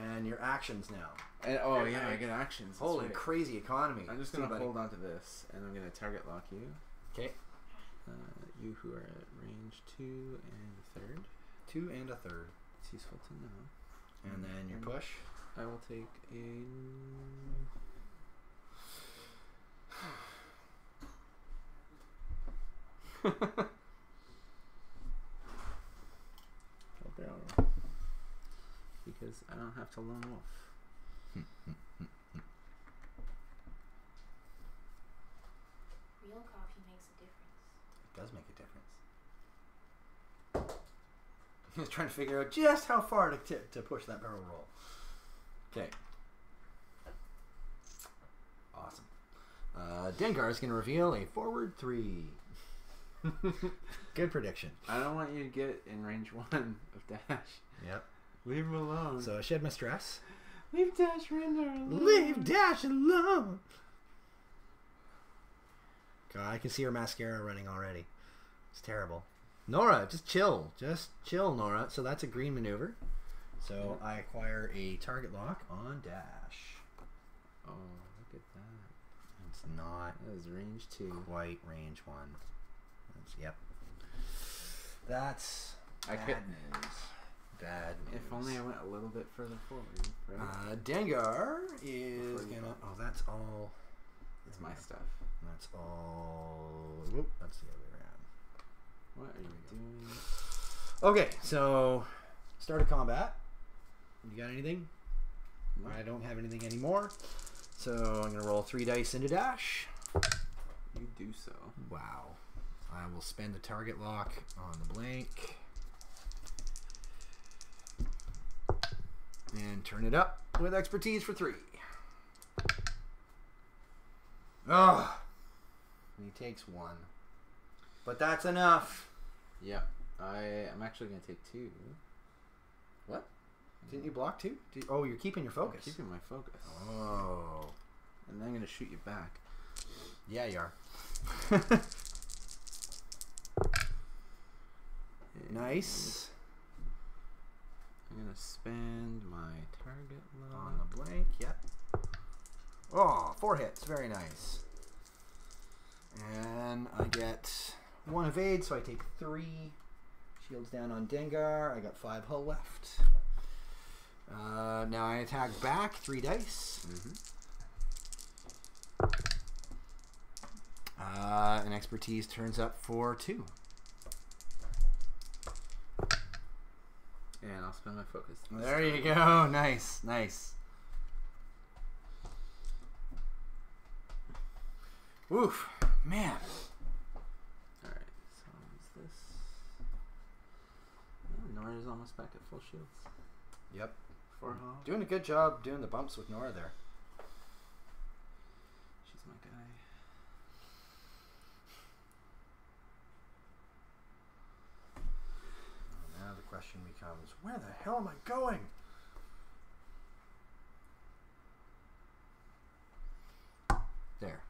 And your actions now. And oh Good yeah, I night. get actions. that's Holy right. crazy economy. I'm just gonna buddy. hold on to this, and I'm gonna target lock you. 'Kay. Uh, you who are at range two and a third. Two and a third. It's useful to know. And then your And push. I will take a. a barrel roll. Because I don't have to lone wolf. [LAUGHS] Real coffee does make a difference. [LAUGHS] He's trying to figure out just how far to, to push that barrel roll. Okay. Awesome. Uh, Dengar is going to reveal a forward three. [LAUGHS] Good prediction. I don't want you to get in range one of Dash. Yep. Leave him alone. So shed my stress. Leave Dash Rendar alone. Leave Dash alone. God, I can see her mascara running already. It's terrible. Norra, just chill. Just chill, Norra. So that's a green maneuver. So I acquire a target lock on Dash. Oh, look at that. It's not That was range two. quite range one. That's, yep. That's I bad could- news. Bad news. If only I went a little bit further forward. Right? Uh, Dengar is gonna. Oh, that's all. it's my stuff. That's all. Whoop, that's the other way around. What are you doing? Okay, so start a combat. You got anything? No. I don't have anything anymore. So I'm gonna roll three dice into dash. You do so. Wow. I will spend the target lock on the blank. And turn it up with expertise for three. Oh, he takes one. But that's enough. Yeah. I am actually gonna take two. What? Didn't you block two? Did- oh, you're keeping your I'm focus. keeping my focus. Oh. And then I'm gonna shoot you back. Yeah, you are. [LAUGHS] nice. I'm gonna spend my target On the blank, yep. Oh, four hits. Very nice. And I get one evade, so I take three. Shields down on Dengar. I got five hull left. Uh, now I attack back, three dice. Mm-hmm. Uh, and expertise turns up for two. And I'll spend my focus. There you go. Nice, nice. Oof, man. Alright, so is this. Oh, Norra's almost back at full shields. Yep. Four hull. Doing a good job doing the bumps with Norra there. She's my guy. Now the question becomes, where the hell am I going? There.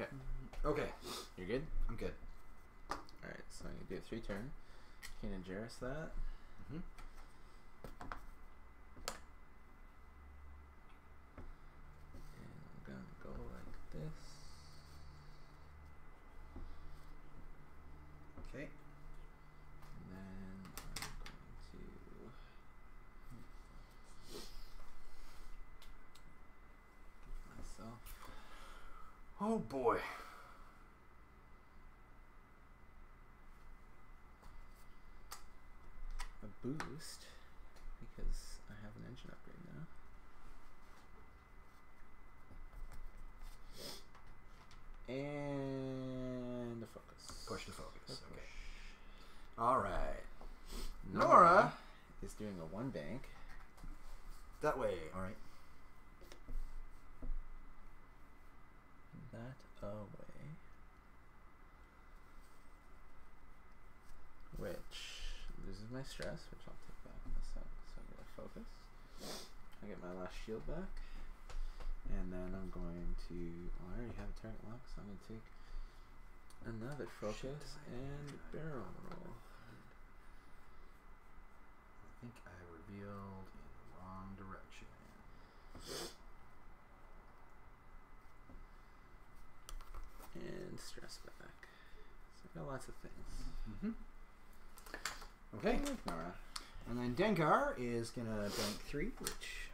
Okay. Okay, You're good? I'm good. Alright, so I'm gonna do a three turn. Can Jairus that? Mhm. And I'm gonna go like this. Okay. And then I'm going to give myself Oh boy. a boost because I have an engine upgrade now. And a focus. Push to focus. Push. Okay. All right. Norra Norra. is doing a one bank. That way. All right. that away. Which loses my stress, which I'll take back in a sec. So I get a focus. I get my last shield back. And then I'm going to. Well, I already have a target lock, so I'm going to take another focus and barrel roll. I think I revealed in the wrong direction. And stress back. So I got lots of things. Mm-hmm. Okay. Norra. And then Dengar is gonna bank three, which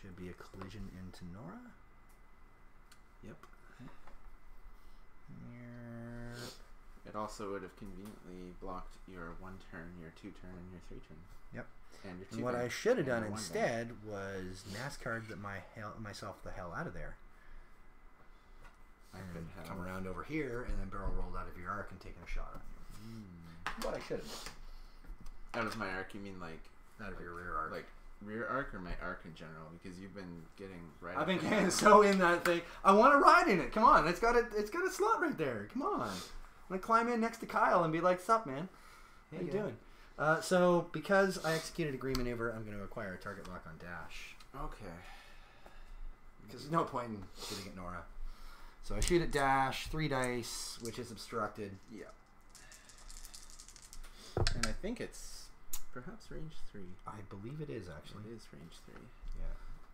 should be a collision into Norra. Yep. It also would have conveniently blocked your one turn, your two turn, and your three turn. Yep. And And what I should have done instead was NASCAR get my hell, myself the hell out of there. I and could have. come around over here and then barrel rolled out of your arc and taken a shot on you. Mm. What I should have Out of my arc, you mean like. Out of your rear arc. like rear arc or my arc in general? Because you've been getting right. I've been getting [LAUGHS] so in that thing. I want to ride in it. Come on, it's got a it's got a slot right there. Come on, I'm gonna climb in next to Kyle and be like, "Sup, man? How you Yeah. doing?" Uh, so because I executed a green maneuver, I'm going to acquire a target lock on dash. Okay. Because there's no point in shooting at Norra. So I shoot at dash, three dice, which is obstructed. Yeah. And I think it's perhaps range three. I believe it is actually. It is range three. Yeah,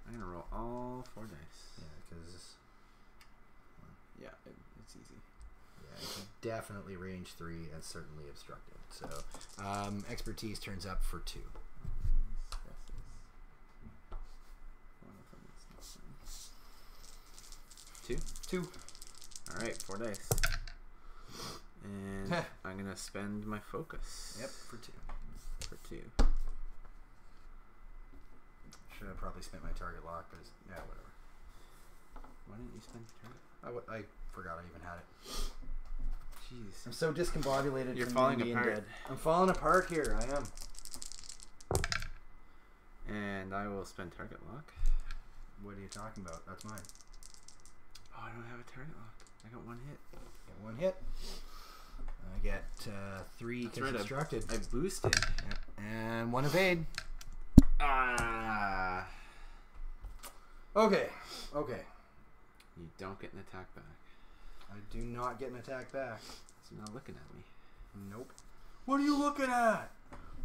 I'm gonna roll all four dice. yeah, because Yeah, it, it's easy. yeah, it's definitely range three and certainly obstructed. So um, expertise turns up for two. All these stresses. One of them is not mine. Two. Two. All right, four dice. And I'm gonna spend my focus. Yep, for two. For two. Should have probably spent my target lock, but it's, yeah, whatever. Why didn't you spend your turn? I, w- I forgot I even had it. Jeez. I'm so discombobulated. You're from falling being apart. dead. I'm falling apart here. I am. And I will spend target lock. What are you talking about? That's mine. Oh, I don't have a target lock. I got one hit. Get one hit. I get uh, three That's right, constructed. I boosted. and one evade. Ah. Okay. Okay. You don't get an attack back. I do not get an attack back. So you're not looking at me. Nope. What are you looking at?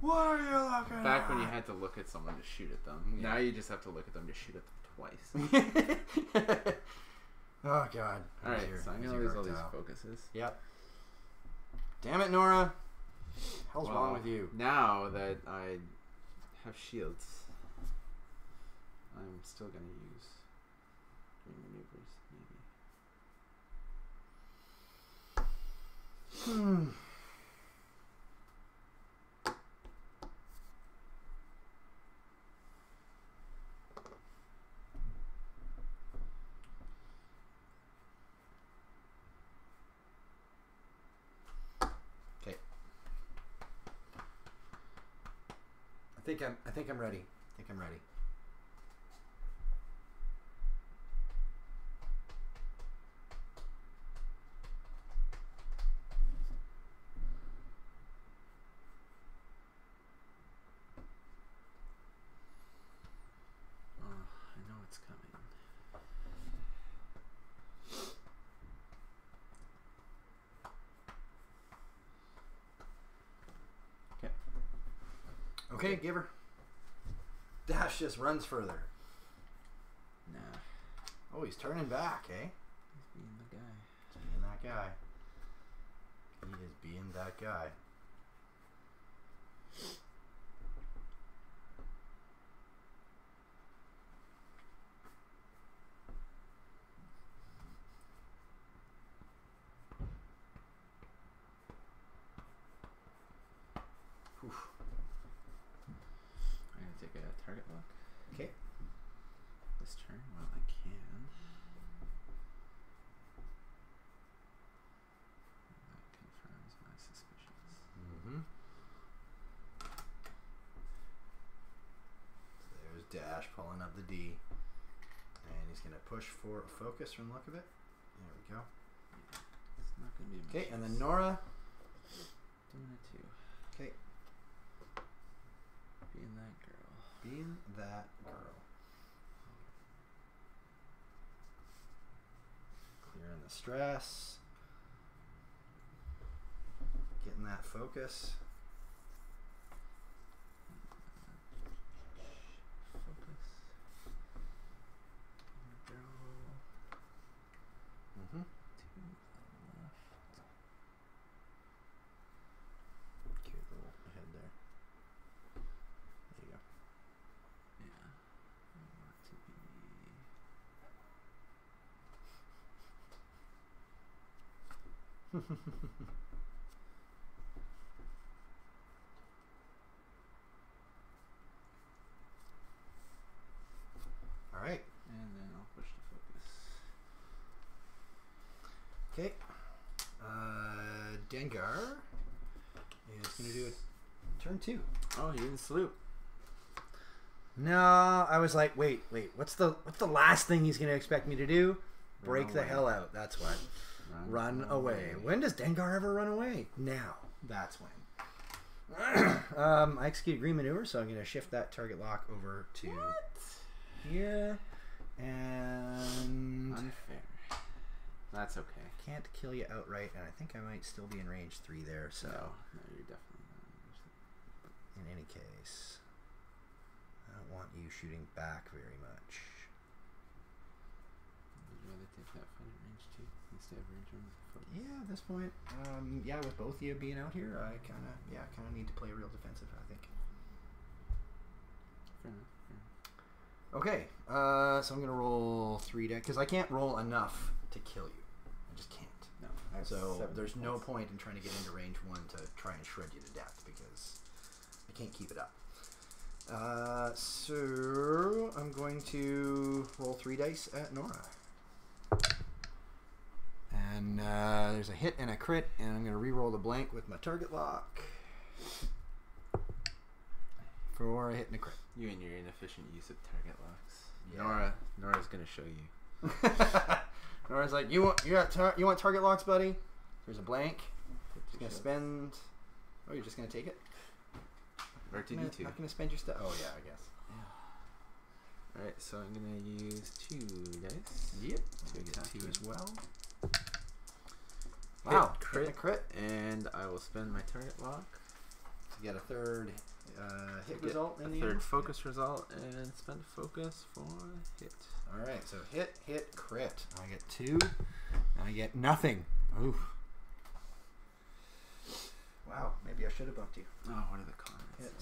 What are you looking at? Back when you had to look at someone to shoot at them. Yeah. Now you just have to look at them to shoot at them twice. [LAUGHS] oh God. all right, Here's so I'm gonna lose all these focuses. Yep. Damn it, Norra. Hell's wrong with you? Now that I have shields, I'm still gonna use green maneuvers, maybe. Hmm. Think I'm. I think I'm ready. I think I'm ready. Oh, I know it's coming. Okay, give her. Dash just runs further. Nah, Oh, he's turning back, eh? he's being the guy. He's being that guy. He is being that guy. Oof. I'm gonna take a target look Okay. this turn while I can. That confirms my suspicions. Mm-hmm. So there's Dash pulling up the D. And he's going to push for a focus from the look of it. There we go. It's not gonna be. Okay, and then. Norra. doing it too. Okay. Being that girl. Being that girl. Clearing the stress. Getting that. Focus. [LAUGHS] All right. And then I'll push the focus. Okay. Uh, Dengar is going to do a turn two. Oh, he didn't salute. No, I was like, wait, wait. What's the what's the last thing he's going to expect me to do? Break no the hell out. That's why. Run away. When does Dengar ever run away? Now. That's when. [CLEARS THROAT] um, I execute green maneuver, so I'm going to shift that target lock over to here, and Unfair. That's okay. can't kill you outright. And I think I might still be in range three there. So No, no, you're definitely not. in any case, I don't want you shooting back very much. Rather take that fight at range two instead of range the focus? Yeah, at this point, um, yeah, with both of you being out here, I kind of, yeah, I kind of need to play real defensive. I think. Fair enough. Fair enough. Okay, uh, so I'm gonna roll three deck because I can't roll enough to kill you. I just can't. No. So there's no point in trying to get into range one to try and shred you to death because I can't keep it up. Uh, so I'm going to roll three dice at Norra. And uh, there's a hit and a crit, and I'm going to re-roll the blank with my target lock for a hit and a crit. You and your inefficient use of target locks. Yeah. Norra, Norra's gonna show you. [LAUGHS] Norra's like, you want you got tar- you want target locks, buddy? There's a blank. Just gonna spend. Oh, you're just gonna take it? or gonna, two. not gonna spend your stuff. Oh yeah, I guess. All right, so I'm gonna use two dice. Yep. Two I get two as well. Hit, Wow. crit, Hit, crit. and I will spend my target lock. To get a third uh, hit result in a the third end. focus result and spend focus for hit. All right, so hit, hit, crit. I get two. and I get nothing. Oof. Wow. Maybe I should have bumped you. Oh, what are the cons? Hit.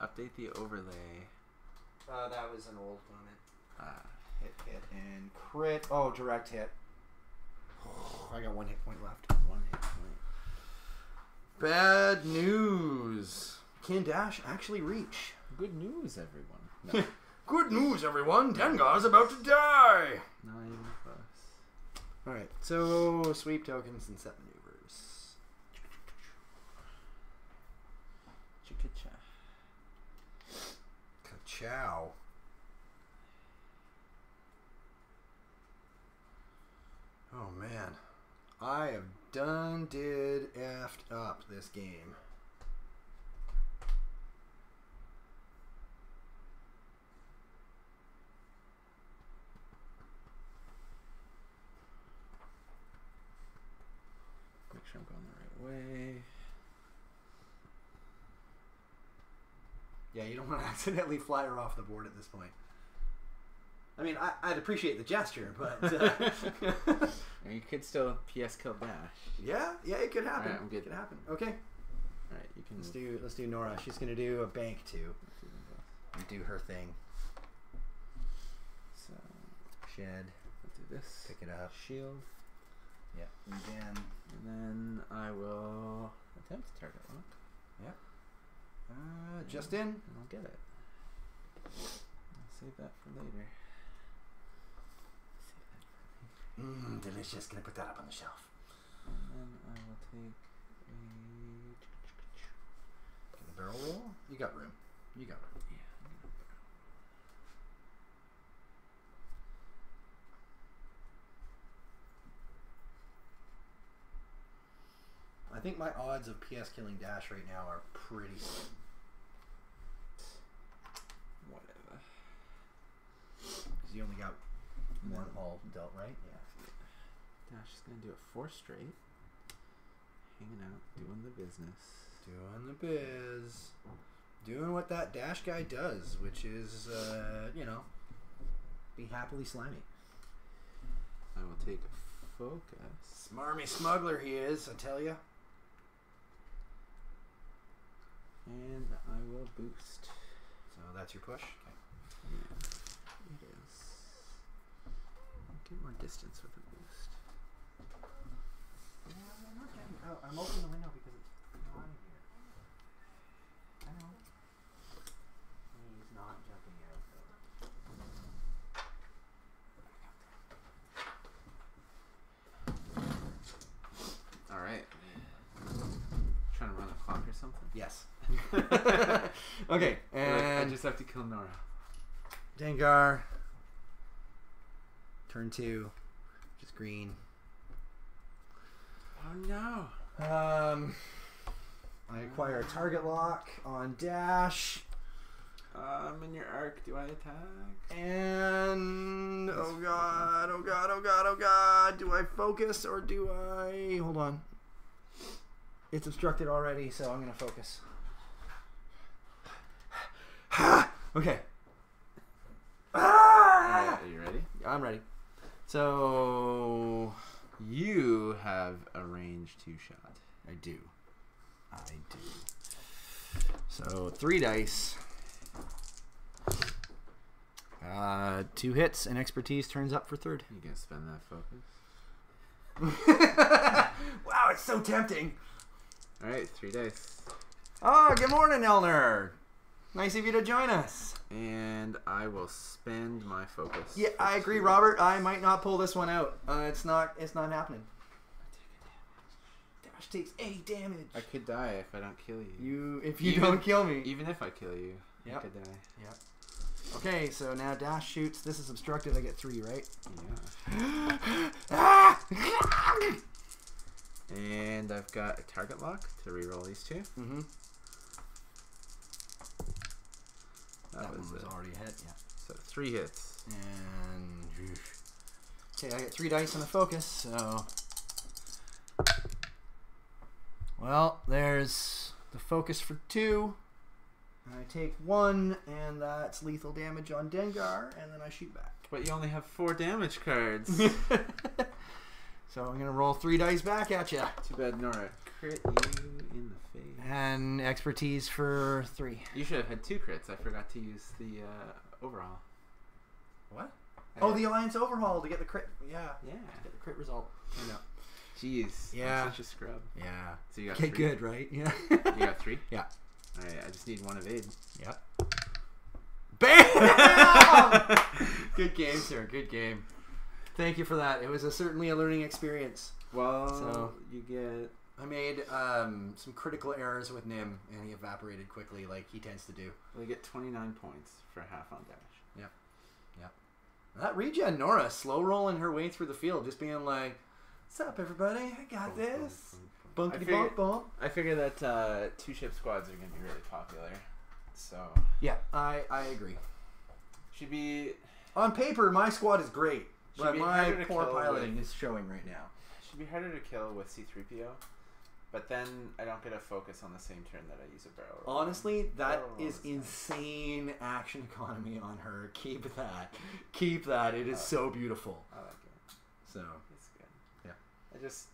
Update the overlay. Uh, that was an old comment. Ah, Hit, hit, and crit. Oh, direct hit. I got one hit point left. one hit point. Bad news. Can Dash actually reach? Good news, everyone. [LAUGHS] No, Good news, everyone. Dengar's about to die. not even close. All right, so sweep tokens and set maneuvers. Ka-chow. Oh man, I have done did effed up this game. Make sure I'm going the right way. Yeah, you don't [LAUGHS] want to accidentally fly her off the board at this point. I mean, I, I'd appreciate the gesture, but uh, [LAUGHS] you could still PS kill dash. yeah, yeah, it could happen. Alright, I'm good. It could happen. Okay, All right, you can let's do let's do Norra. She's gonna do a bank too do and do her thing. So Shed, I'll do this. pick it up. Shield, Yeah, again. and then I will attempt to target lock, Yeah. Uh, just in. and I'll get it. I'll save that for later. Save that for later. Mmm, delicious. Gonna put that up on the shelf. And then I will take a. Barrel roll. You got room. You got room. Yeah. I'm gonna barrel. I think my odds of PS killing Dash right now are pretty slim. Whatever. Because you only got one all dealt, right? Dash is gonna do it four straight. Hanging out, doing the business. Doing the biz. Doing what that Dash guy does, which is, uh, you know, be happily slimy. I will take focus. Smarmy smuggler he is, I tell you. And I will boost. So that's your push. Okay. Yeah, it is. Get more distance with a boost. I'm. I'm opening the window because it's not in here. I know. He's not jumping out though. All right. Trying to run a clock or something? Yes. [LAUGHS] okay, and I just have to kill Norra. Dengar. Turn two. which is green. Oh no. Um, I acquire a target lock on dash, I'm in your arc. Do I attack? and oh god, oh god, oh god, oh god. Do I focus or do I? Hold on. It's obstructed already, so I'm gonna focus. [SIGHS] okay. Ah! Are you ready? I'm ready. So You have a range two shot. I do. I do. So three dice. Uh, two hits and expertise turns up for third. You gonna spend that focus? [LAUGHS] wow, it's so tempting. All right, three dice, Oh, good morning, Elner. Nice of you to join us. and I will spend my focus. Yeah, I agree. Robert. I might not pull this one out. Uh, it's not. It's not happening. Dash takes eight damage. I could die if I don't kill you. You, if you Even- don't kill me. Even if I kill you, I could die. Yep. Okay, so now dash shoots. This is obstructed. I get three, right? Yeah. [GASPS] ah! And I've got a target lock to reroll these two. mm-hmm. That, That, was, one was it. already a hit. Yeah. So three hits. And okay, I get three dice on the focus. So, well, there's the focus for two. I take one, and that's lethal damage on Dengar, and then I shoot back. But you only have four damage cards. [LAUGHS] [LAUGHS] so I'm gonna roll three dice back at you, Too bad Norra crit you in the face. And expertise for three. You should have had two crits. I forgot to use the uh, overall. What? I- Oh, the alliance overhaul to get the crit. Yeah, yeah. to get the crit result. I know. Jeez. Yeah. I'm such a scrub. Yeah. So you got Okay, three. good, right? Yeah. You got three. Yeah. [LAUGHS] All right. I just need one evade. Yep. [LAUGHS] Bam! good game, sir. Good game. Thank you for that. It was a, certainly a learning experience. Well, So- you get I made um, some critical errors with Nym, and he evaporated quickly, like he tends to do. We get 29 points for half on dash. That regen Norra slow rolling her way through the field, just being like, "What's up, everybody? I got Boom, this." boom, boom. I Bumpity figured- bump bump. I figure that uh, two ship squads are going to be really popular. So Yeah, I I agree. should be On paper, my squad is great, but my poor piloting with- is showing right now. should be harder to kill with C3PO. But then I don't get a focus on the same turn that I use a barrel. roll. Honestly, that Barrel roll is is nice. insane action economy on her. Keep that. Keep that. It is Uh, so beautiful. I like it. So, It's good. Yeah. I just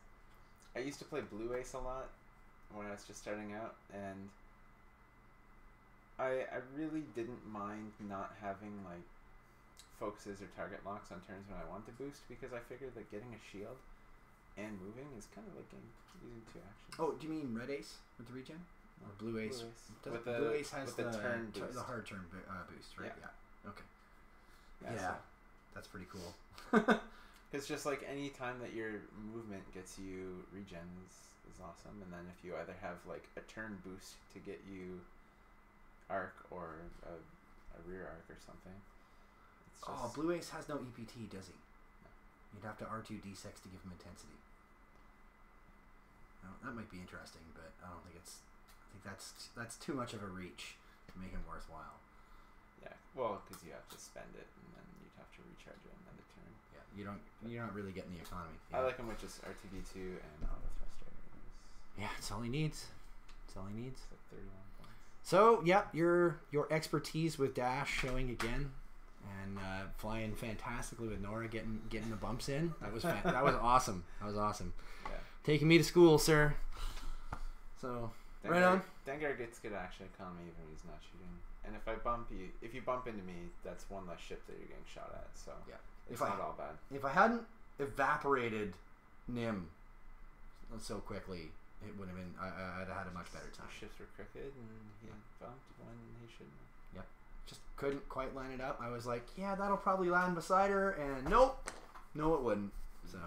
I used to play Blue Ace a lot when I was just starting out, and I I really didn't mind not having like focuses or target locks on turns when I want to boost because I figured that getting a shield and moving is kind of like getting, using two actions. oh, do you mean red ace with the regen or blue ace? Does- With the, blue ace has with the, the, turn tu- boost. the hard turn bo- uh, boost, right? Yeah. Yeah. Okay. yeah. yeah. That's pretty cool. [LAUGHS] Because just like any time that your movement gets you regens is, is awesome, and then if you either have like a turn boost to get you arc or a, a rear arc or something. It's just, Oh, blue ace has no EPT, does he? You'd have to R2-D6 to give him intensity. That might be interesting, but I don't think it's. I think that's that's too much of a reach to make him worthwhile. yeah. Well, because you have to spend it, and then you'd have to recharge it another turn. Yeah, you don't. You're not really getting the economy. I like him with just R2-D2 and auto thrusters. Yeah, that's all he needs. That's all he needs. It's like thirty one points. So, yeah, your your expertise with dash showing again, and uh, flying fantastically with Norra getting getting the bumps in. That was fan- that was awesome. That was awesome. Yeah. Taking me to school, sir. So Right Dengar- on. Dengar gets good action economy even when he's not shooting. And if I bump you, if you bump into me, that's one less ship that you're getting shot at. So Yeah. it's If I- not all bad. if I hadn't evaporated Nym so quickly, it would have been. I, I- I'd have had a much better time. Ships were crooked, and he bumped when he shouldn't. have. Couldn't quite line it up. I was like, yeah, that'll probably land beside her, and nope, no, it wouldn't. So.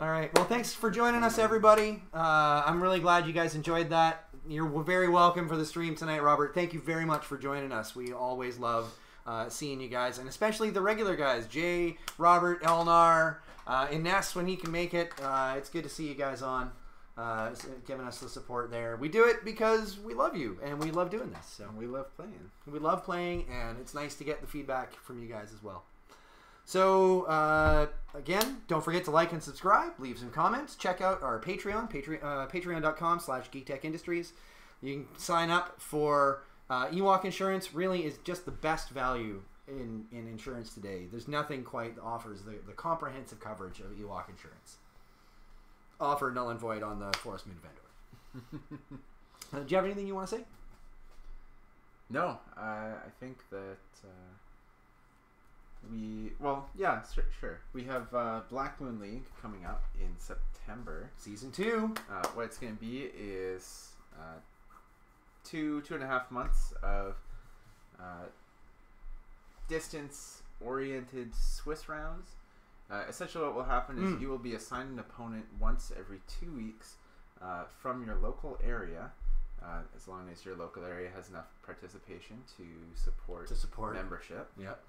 All right. Well, thanks for joining us, everybody. Uh, I'm really glad you guys enjoyed that. you're very welcome for the stream tonight, Robert. Thank you very much for joining us. We always love uh, seeing you guys, and especially the regular guys, Jay, Robert, Elnar, uh, Ines when he can make it. Uh, it's good to see you guys on, uh, giving us the support there. We do it because we love you and we love doing this. So And we love playing. we love playing, and it's nice to get the feedback from you guys as well. So, uh, again, don't forget to like and subscribe, leave some comments, check out our Patreon, Patreon uh, patreon.com slash geektech industries. You can sign up for uh, Ewok Insurance, really is just the best value in, in insurance today. There's nothing quite that offers the, the comprehensive coverage of Ewok Insurance. Offer null and void on the Forest Moon of Endor. [LAUGHS] uh, do you have anything you want to say? No, uh, I think that uh, we well, yeah, sure, sure. We have uh, Black Moon League coming up in September. Season 2. Uh, what it's going to be is uh, two two and a half months of uh, distance oriented Swiss rounds. Uh, essentially, what will happen is Mm. you will be assigned an opponent once every two weeks uh, from your local area, uh, as long as your local area has enough participation to support To support. membership. Yep.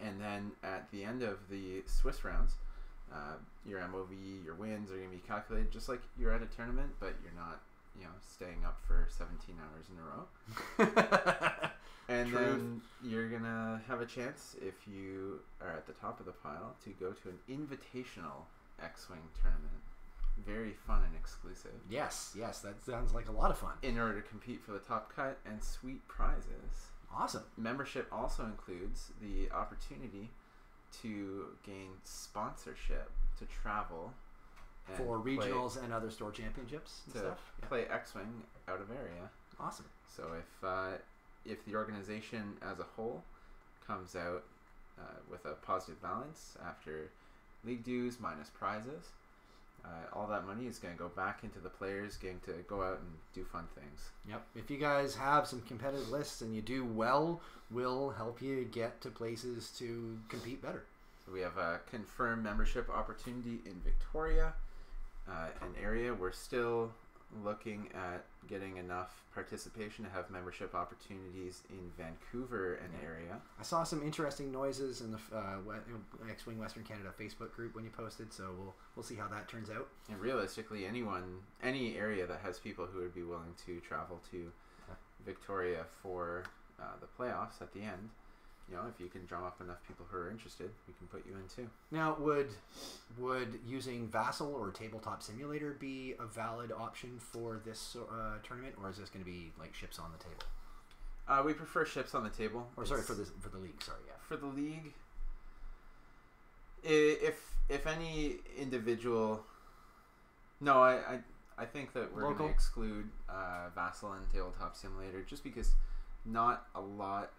And then at the end of the Swiss rounds, uh, your MOV, your wins are going to be calculated just like you're at a tournament, but you're not, you know, staying up for 17 hours in a row. [LAUGHS] [LAUGHS] And Truth. then you're going to have a chance, if you are at the top of the pile, to go to an invitational X Wing tournament. Very fun and exclusive. yes, yes, that sounds like a lot of fun. In order to compete for the top cut and sweet prizes. Awesome. Membership also includes the opportunity to gain sponsorship to travel For play- regionals and other store championships and to stuff. Yeah. play X-wing out of area. Awesome. So if uh, if the organization as a whole comes out uh, with a positive balance after league dues minus prizes, uh, all that money is going to go back into the players getting to go out and do fun things. Yep. If you guys have some competitive lists and you do well, we'll help you get to places to compete better. So we have a confirmed membership opportunity in Victoria, uh, an area we're still looking at getting enough participation to have membership opportunities in Vancouver and Yeah. area. I saw some interesting noises in the uh, X-wing Western Canada Facebook group when you posted, so we'll we'll see how that turns out. And realistically, anyone, any area that has people who would be willing to travel to. Victoria for uh, the playoffs at the end, you know, if you can drum up enough people who are interested, we can put you in too. Now, would would using Vassal or Tabletop Simulator be a valid option for this uh, tournament, or is this going to be like ships on the table? Uh, we prefer ships on the table. Or sorry for this for the league. Sorry, yeah. for the league, if if any individual, no, I I, I think that we're going to exclude uh, Vassal and Tabletop Simulator just because not a lot,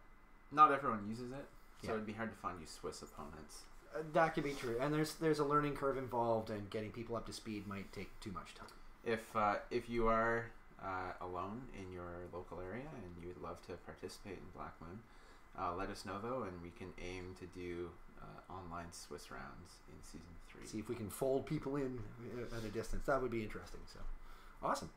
not everyone uses it, so Yeah. it'd be hard to find you Swiss opponents. Uh, that could be true, and there's there's a learning curve involved, and getting people up to speed might take too much time. If uh, if you are uh, alone in your local area and you would love to participate in Black Moon, uh, let us know though, and we can aim to do uh, online Swiss rounds in season three. See if we can fold people in uh, at a distance. That would be interesting. So, awesome.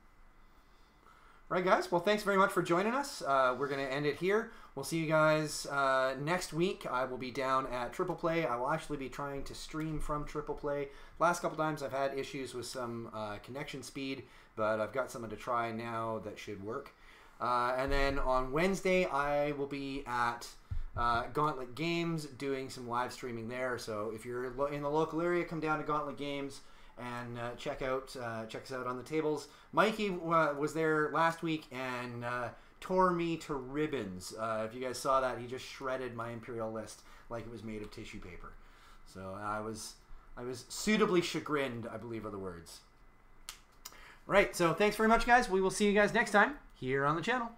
Right, guys. Well, thanks very much for joining us. Uh, we're going to end it here. We'll see you guys uh, next week. I will be down at Triple Play. I will actually be trying to stream from Triple Play. Last couple times I've had issues with some uh, connection speed, but I've got something to try now that should work. Uh, and then on Wednesday, I will be at uh, Gauntlet Games doing some live streaming there. So if you're in the local area, come down to Gauntlet Games and uh, check out uh, check us out on the tables. Mikey uh, was there last week and uh, tore me to ribbons. Uh, if you guys saw that, he just shredded my Imperial list like it was made of tissue paper. So I was I was suitably chagrined, I believe are the words. Right. So thanks very much, guys. We will see you guys next time here on the channel.